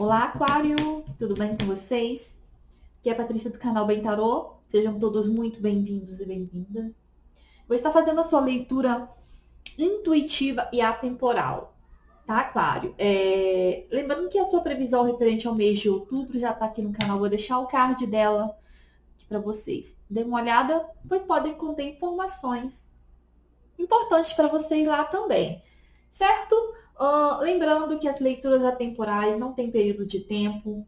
Olá, Aquário! Tudo bem com vocês? Aqui é a Patrícia do canal Bem Tarô. Sejam todos muito bem-vindos e bem-vindas. Vou estar fazendo a sua leitura intuitiva e atemporal, tá, Aquário? É... Lembrando que a sua previsão referente ao mês de outubro já está aqui no canal. Vou deixar o card dela para vocês. Dê uma olhada, pois podem conter informações importantes para vocês lá também, certo? Uh, lembrando que as leituras atemporais não têm período de tempo,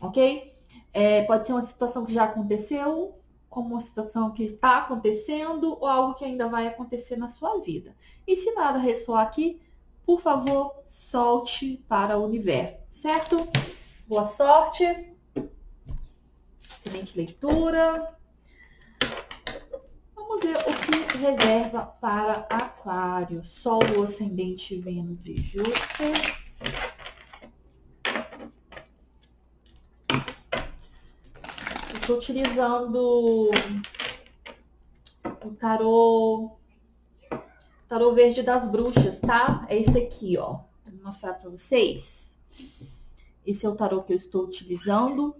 ok? É, pode ser uma situação que já aconteceu, como uma situação que está acontecendo ou algo que ainda vai acontecer na sua vida. E se nada ressoar aqui, por favor, solte para o universo, certo? Boa sorte. Excelente leitura. Vamos ver o que reserva para Aquário, Sol, Ascendente, Vênus e Júpiter. Estou utilizando o tarô, tarô verde das bruxas, tá? É esse aqui, ó. Vou mostrar para vocês. Esse é o tarô que eu estou utilizando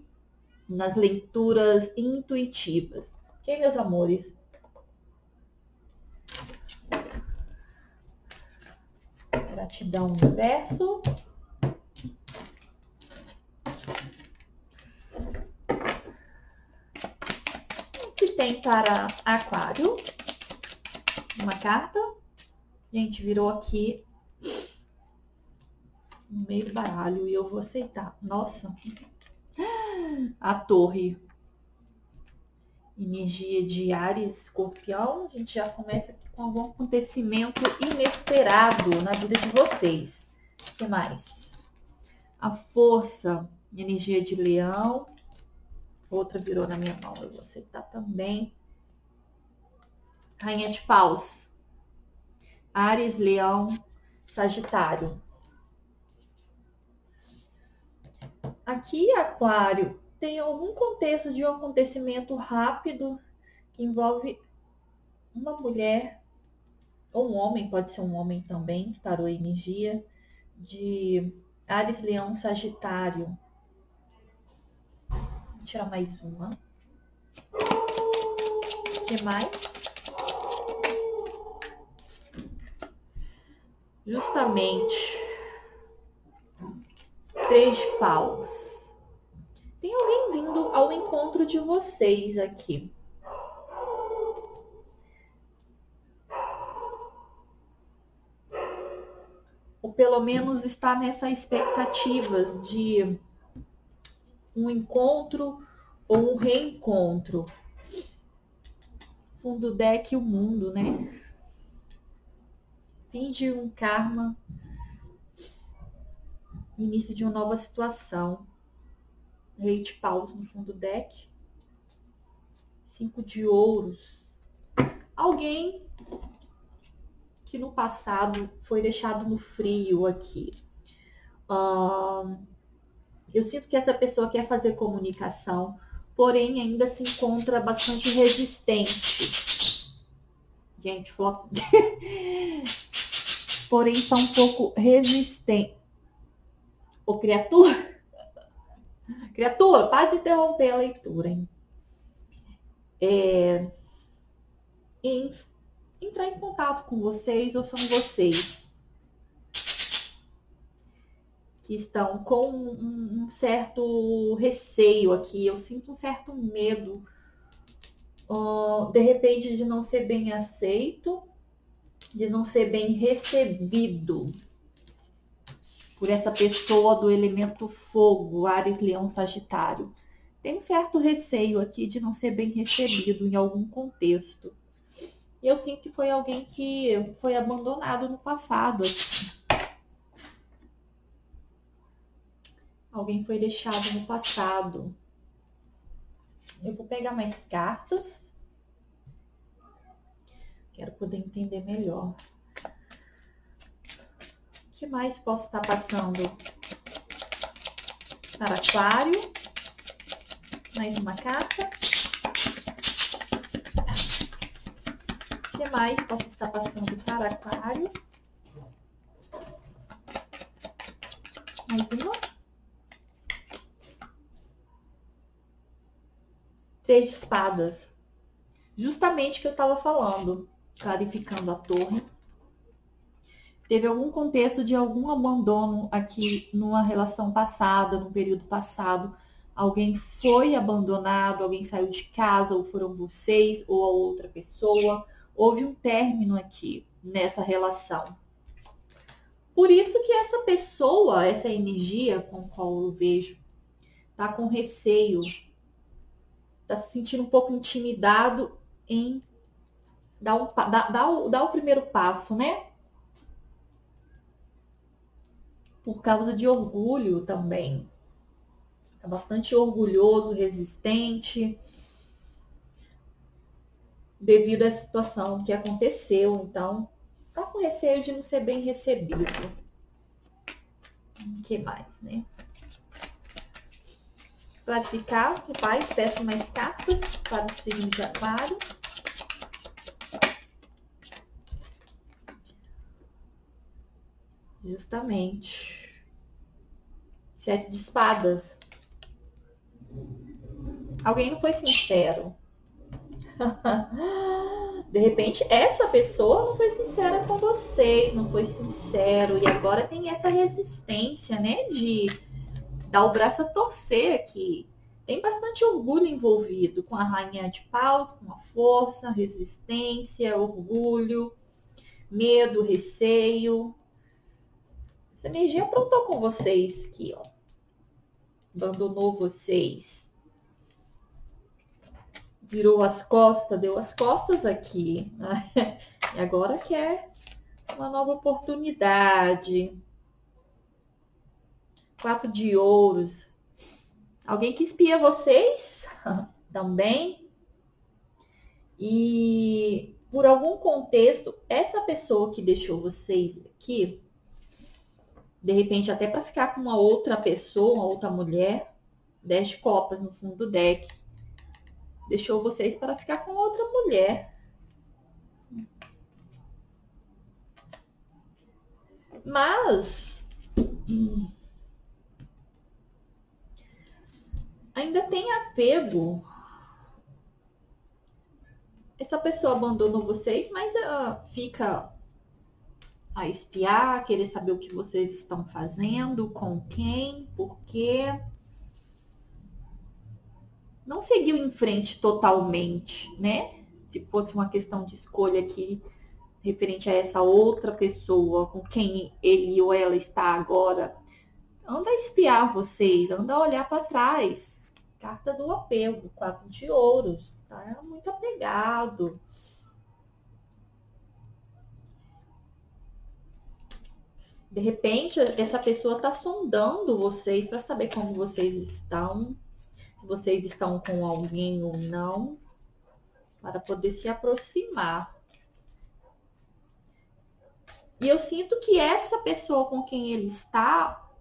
nas leituras intuitivas. Ok, meus amores? Gratidão universo. O que tem para aquário? Uma carta. Gente, virou aqui no meio do baralho e eu vou aceitar. Nossa. A torre energia de Ares Escorpião, a gente já começa aqui com algum acontecimento inesperado na vida de vocês. O que mais? A força, energia de Leão. Outra virou na minha mão, eu vou aceitar também. Rainha de Paus. Ares, Leão, Sagitário. Aqui, Aquário, tem algum contexto de um acontecimento rápido que envolve uma mulher ou um homem, pode ser um homem também, tarô energia, de Ares, Leão, Sagitário. Vou tirar mais uma. O que mais? Justamente. Três paus. Tem alguém vindo ao encontro de vocês aqui. Ou pelo menos está nessa expectativa de um encontro ou um reencontro. Fundo deck o mundo, né? Fim de um karma. Início de uma nova situação. Rei de paus no fundo do deck. Cinco de ouros. Alguém que no passado foi deixado no frio aqui. eu sinto que essa pessoa quer fazer comunicação, porém ainda se encontra bastante resistente. Gente, floco. porém está um pouco resistente. Ô, criatura? Criatura, para de interromper a leitura, hein? É, em, entrar em contato com vocês ou são vocês que estão com um, certo receio aqui, eu sinto um certo medo, uh, de repente, de não ser bem aceito, de não ser bem recebido por essa pessoa do elemento fogo, Ares, Leão, Sagitário. Tem um certo receio aqui de não ser bem recebido em algum contexto. Eu sinto que foi alguém que foi abandonado no passado. Alguém foi deixado no passado. Eu vou pegar mais cartas. Quero poder entender melhor que mais posso estar passando? Para aquário. Mais uma carta. que mais posso estar passando para aquário? Mais uma. Seis espadas. Justamente o que eu estava falando. Clarificando a torre. Teve algum contexto de algum abandono aqui numa relação passada, no período passado. Alguém foi abandonado, alguém saiu de casa, ou foram vocês, ou a outra pessoa. Houve um término aqui nessa relação. Por isso que essa pessoa, essa energia com a qual eu vejo, tá com receio, tá se sentindo um pouco intimidado em dar, um, dar, dar, o, dar o primeiro passo, né? Por causa de orgulho também. Tá bastante orgulhoso, resistente, devido à situação que aconteceu. Então, tá com receio de não ser bem recebido. O que mais, né? Clarificar, pais, peço mais cartas para o signo de aquário. Justamente. Sete de espadas. Alguém não foi sincero. De repente, essa pessoa não foi sincera com vocês, não foi sincero. E agora tem essa resistência, né? De dar o braço a torcer aqui. Tem bastante orgulho envolvido com a rainha de paus, com a força, resistência, orgulho, medo, receio. Essa energia aprontou com vocês aqui, ó. Abandonou vocês virou as costas, deu as costas aqui. e agora quer uma nova oportunidade. Quatro de ouros. Alguém que espia vocês também. E por algum contexto, essa pessoa que deixou vocês aqui, de repente até para ficar com uma outra pessoa, uma outra mulher, 10 copas no fundo do deck deixou vocês para ficar com outra mulher. Mas ainda tem apego. Essa pessoa abandonou vocês, mas ela fica a espiar, querer saber o que vocês estão fazendo, com quem, por quê não seguiu em frente totalmente, né? Se fosse uma questão de escolha aqui referente a essa outra pessoa com quem ele ou ela está agora, anda a espiar vocês, anda a olhar para trás. Carta do apego, quatro de ouros, tá muito apegado. De repente, essa pessoa está sondando vocês para saber como vocês estão, se vocês estão com alguém ou não, para poder se aproximar. E eu sinto que essa pessoa com quem ele está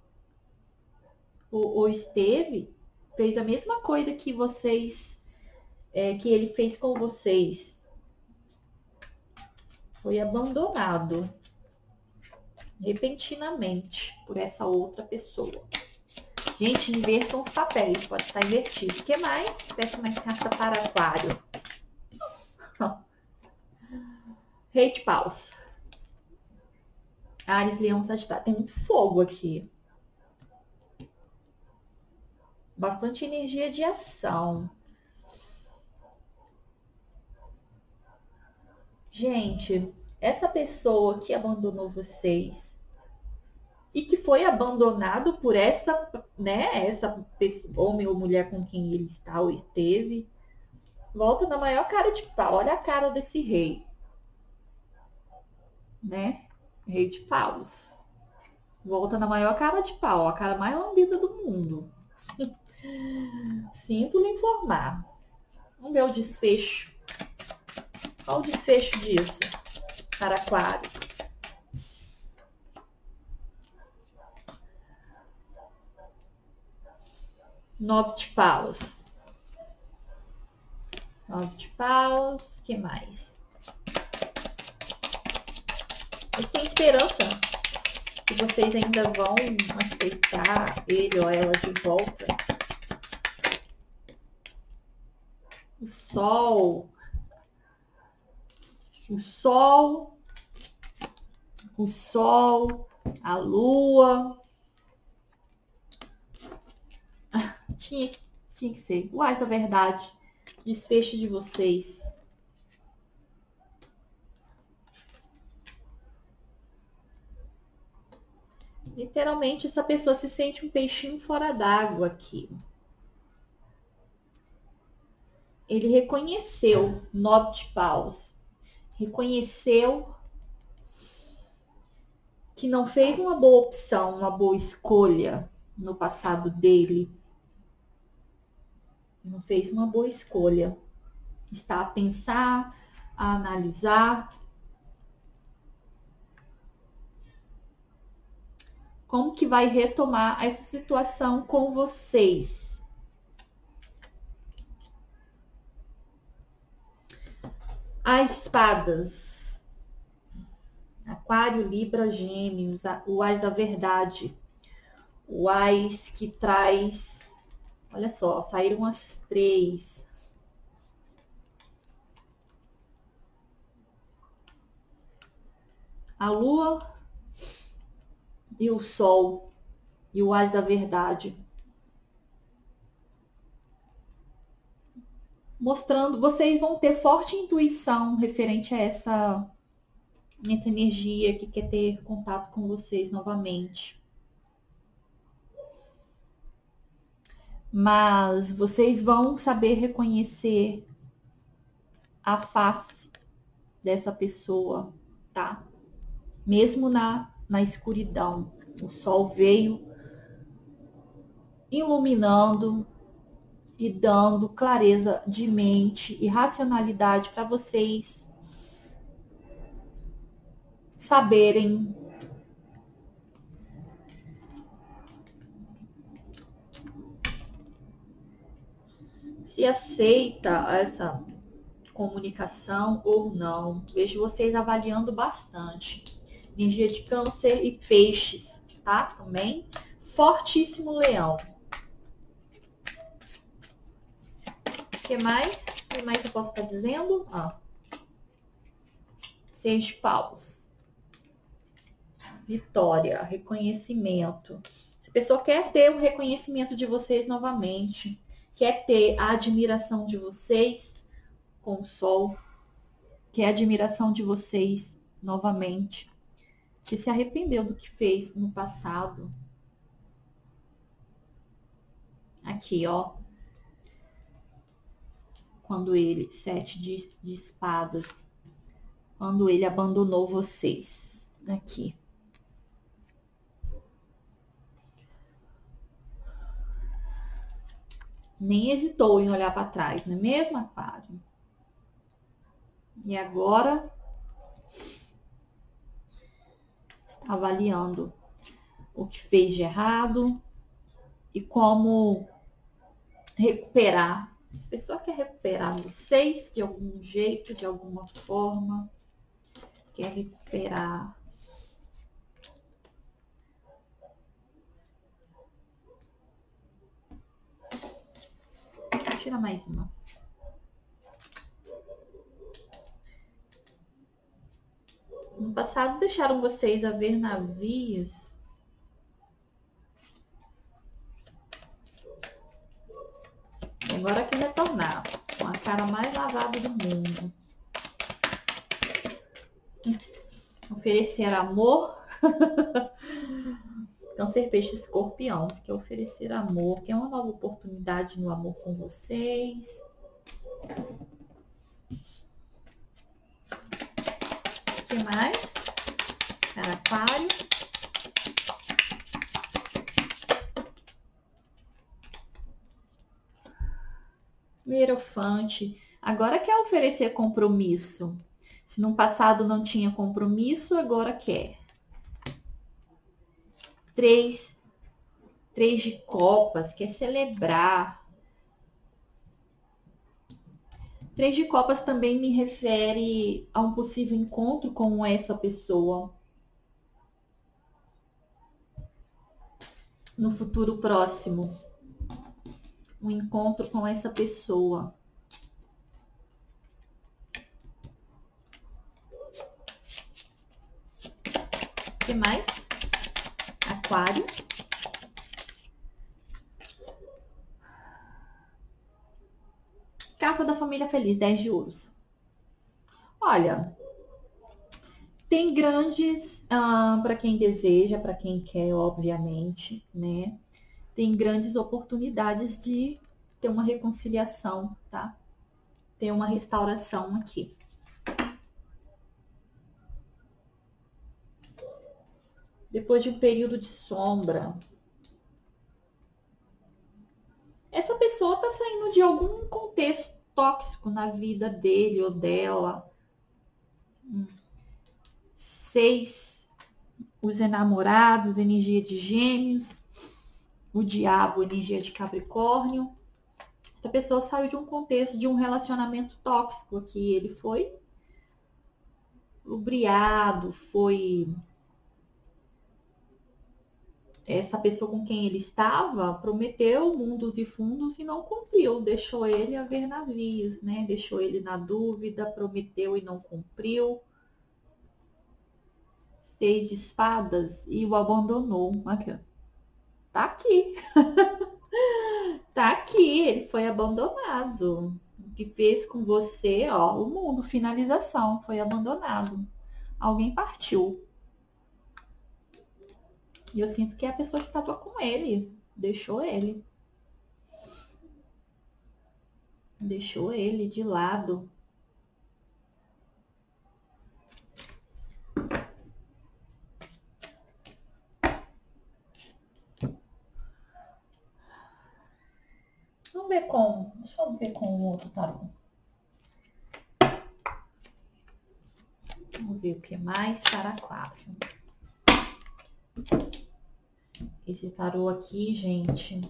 ou, ou esteve fez a mesma coisa que vocês, é, que ele fez com vocês. Foi abandonado repentinamente por essa outra pessoa. Gente, invertam os papéis, pode estar invertido. O que mais? Peço mais carta para aquário. Rei de paus. Ares, Leão, Sagitário. Tem um fogo aqui. Bastante energia de ação. Gente, essa pessoa que abandonou vocês e que foi abandonado por essa, né, essa pessoa, homem ou mulher com quem ele está ou esteve. Volta na maior cara de pau. Olha a cara desse rei. Né? Rei de paus. Volta na maior cara de pau, a cara mais lambida do mundo. Sinto lhe informar. Vamos ver o desfecho. Qual o desfecho disso? Para aquário. De paus. De paus. que mais? Eu tenho esperança que vocês ainda vão aceitar ele ou ela de volta. o sol, o sol, o sol, a lua. Tinha, tinha que ser. O da verdade. Desfecho de vocês. Literalmente, essa pessoa se sente um peixinho fora d'água aqui. Ele reconheceu nove de paus. Reconheceu que não fez uma boa opção, uma boa escolha no passado dele. Não fez uma boa escolha. Está a pensar, a analisar, Como que vai retomar essa situação com vocês? As espadas. Aquário, Libra, Gêmeos, o Ás da Verdade. O Ás que traz. Olha só, saíram as três. A Lua e o sol e o as da verdade. Mostrando, vocês vão ter forte intuição referente a essa, essa energia que quer ter contato com vocês novamente. Mas vocês vão saber reconhecer a face dessa pessoa, tá? Mesmo na na escuridão. O sol veio iluminando e dando clareza de mente e racionalidade para vocês saberem se aceita essa comunicação ou não. Vejo vocês avaliando bastante energia de câncer e peixes, tá? Também. Fortíssimo leão. O que mais? O que mais eu posso estar dizendo? Ah. Seis paus. Vitória, reconhecimento. Se a pessoa quer ter o reconhecimento de vocês novamente, quer ter a admiração de vocês com o sol, quer a admiração de vocês novamente, que se arrependeu do que fez no passado. Aqui, ó. Quando ele, sete de, de espadas, quando ele abandonou vocês. Aqui. Nem hesitou em olhar para trás, não é mesmo, Aquário? E agora avaliando o que fez de errado e como recuperar. A pessoa quer recuperar vocês de algum jeito, de alguma forma, quer recuperar. Tira mais uma. No passado deixaram vocês a ver navios. Agora quer retornar com a cara mais lavada do mundo. Oferecer amor. então, ser peixe escorpião, que é oferecer amor, que é uma nova oportunidade no amor com vocês. que mais? Cara aquário. Hierofante. Agora quer oferecer compromisso. Se no passado não tinha compromisso, agora quer três, três de copas, quer é celebrar. Três de copas também me refere a um possível encontro com essa pessoa. No futuro próximo. Um encontro com essa pessoa. O que mais? Aquário. Carta da família feliz, 10 de ouros. Olha, tem grandes, ah, para quem deseja, para quem quer, obviamente, né? Tem grandes oportunidades de ter uma reconciliação, tá? Ter uma restauração aqui. Depois de um período de sombra, essa pessoa está saindo de algum contexto tóxico na vida dele ou dela. Hum. Seis, os enamorados, energia de gêmeos, o diabo, energia de capricórnio. Essa pessoa saiu de um contexto de um relacionamento tóxico que ele foi lubriado, foi essa pessoa com quem ele estava prometeu mundos e fundos e não cumpriu, deixou ele a ver navios, né? Deixou ele na dúvida, prometeu e não cumpriu. Seis de espadas e o abandonou. Aqui, Tá aqui. tá aqui, ele foi abandonado. O que fez com você, ó, o mundo, finalização, foi abandonado. Alguém partiu. E eu sinto que é a pessoa que estava com ele. Deixou ele. Deixou ele de lado. Vamos ver com. Deixa eu ver com o outro tarô. Vamos ver o que mais para quatro. Esse tarô aqui, gente,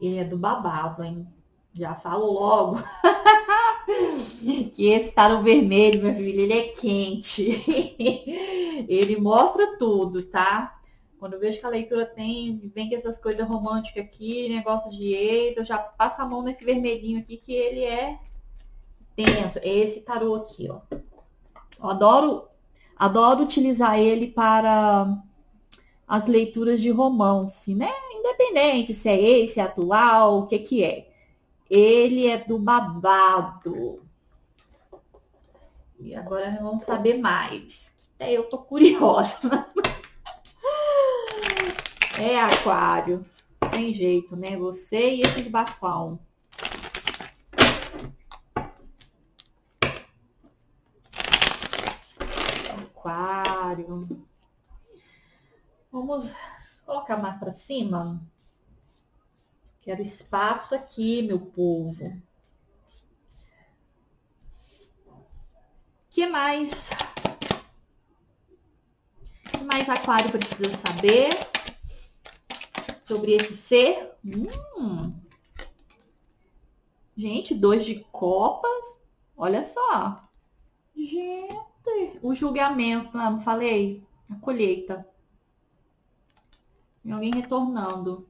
ele é do babado, hein? Já falo logo. que esse tarô vermelho, minha filha, ele é quente. ele mostra tudo, tá? Quando eu vejo que a leitura tem, vem com essas coisas românticas aqui, negócio de eita, eu já passo a mão nesse vermelhinho aqui, que ele é tenso. É esse tarô aqui, ó. Eu adoro, adoro utilizar ele para as leituras de romance, né? Independente se é esse, é atual, o que que é. Ele é do babado. E agora vamos saber mais. Até eu tô curiosa. é aquário. Tem jeito, né? Você e esses bafão. Aquário. Vamos colocar mais para cima. Quero espaço aqui, meu povo. que mais? que mais aquário precisa saber sobre esse ser? Hum. Gente, dois de copas. Olha só. Gente, o julgamento, não falei? A colheita. Tem alguém retornando.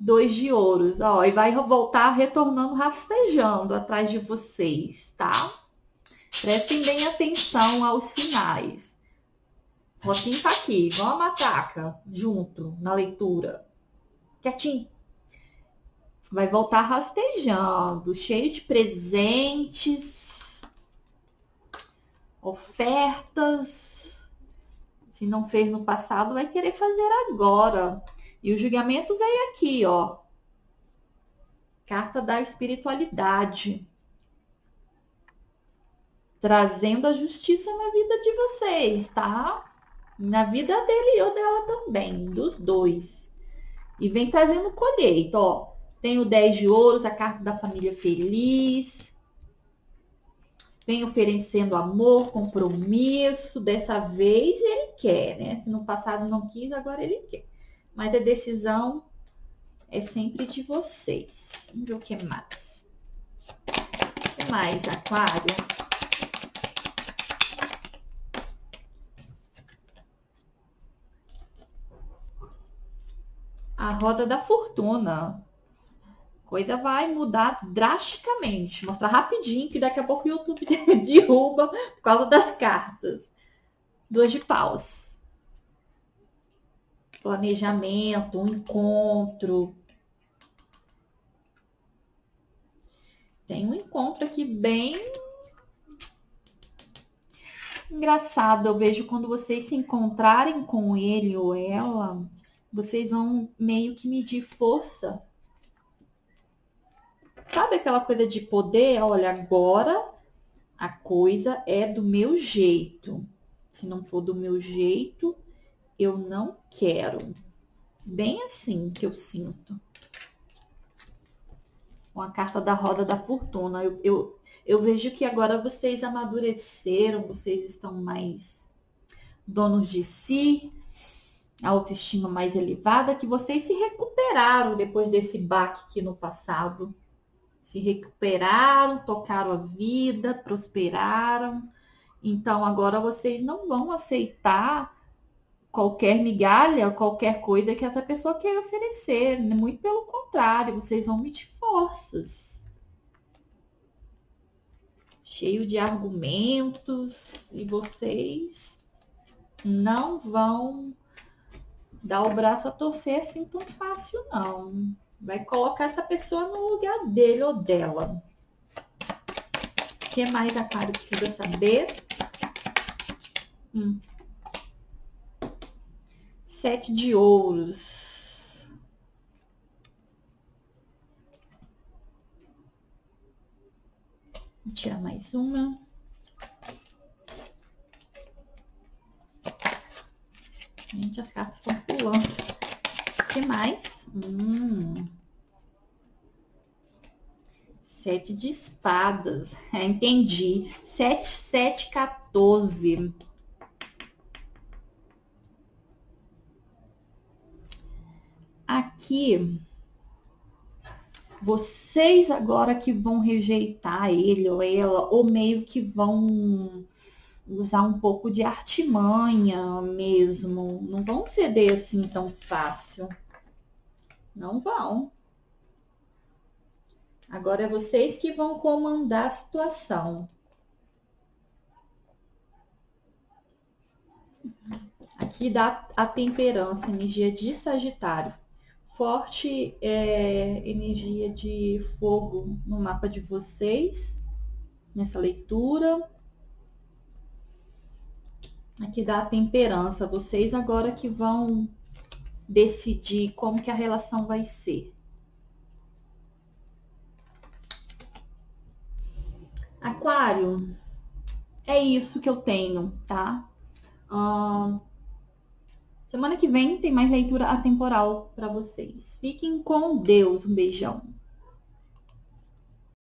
Dois de ouros, ó, e vai voltar retornando, rastejando atrás de vocês, tá? Prestem bem atenção aos sinais. Roquinho tá aqui, igual a matraca, junto, na leitura. Quietinho. Vai voltar rastejando, cheio de presentes, ofertas, se não fez no passado, vai querer fazer agora. E o julgamento veio aqui, ó. Carta da espiritualidade. Trazendo a justiça na vida de vocês, tá? Na vida dele ou dela também, dos dois. E vem trazendo colheita, ó. Tem o 10 de ouros, a carta da família feliz vem oferecendo amor, compromisso. Dessa vez ele quer, né? Se no passado não quis, agora ele quer. Mas a decisão é sempre de vocês. Vamos ver o que mais. O que mais, Aquário? A roda da fortuna coisa vai mudar drasticamente. Mostrar rapidinho que daqui a pouco o YouTube derruba por causa das cartas. Duas de paus. planejamento, um encontro. Tem um encontro aqui bem engraçado. Eu vejo quando vocês se encontrarem com ele ou ela, vocês vão meio que medir força. Sabe aquela coisa de poder? Olha, agora a coisa é do meu jeito. Se não for do meu jeito, eu não quero. Bem assim que eu sinto. Com a carta da roda da fortuna. Eu, eu, eu vejo que agora vocês amadureceram, vocês estão mais donos de si, a autoestima mais elevada, que vocês se recuperaram depois desse baque aqui no passado. Se recuperaram, tocaram a vida, prosperaram. Então agora vocês não vão aceitar qualquer migalha, qualquer coisa que essa pessoa queira oferecer. Muito pelo contrário, vocês vão medir forças. Cheio de argumentos e vocês não vão dar o braço a torcer assim tão fácil, não. Vai colocar essa pessoa no lugar dele ou dela. O que mais a Aquário precisa saber? Hum. Sete de ouros. Vou tirar mais uma. Gente, as cartas estão pulando. O que mais? Hum. Sete de espadas. entendi. Sete, sete, 14. aqui, vocês agora que vão rejeitar ele ou ela, ou meio que vão usar um pouco de artimanha mesmo, não vão ceder assim tão fácil. Não vão. Agora é vocês que vão comandar a situação. Aqui dá a temperança, energia de Sagitário forte é, energia de fogo no mapa de vocês, nessa leitura. Aqui dá a temperança, vocês agora que vão decidir como que a relação vai ser. Aquário, é isso que eu tenho, tá? Semana que vem tem mais leitura atemporal para vocês. Fiquem com Deus. Um beijão.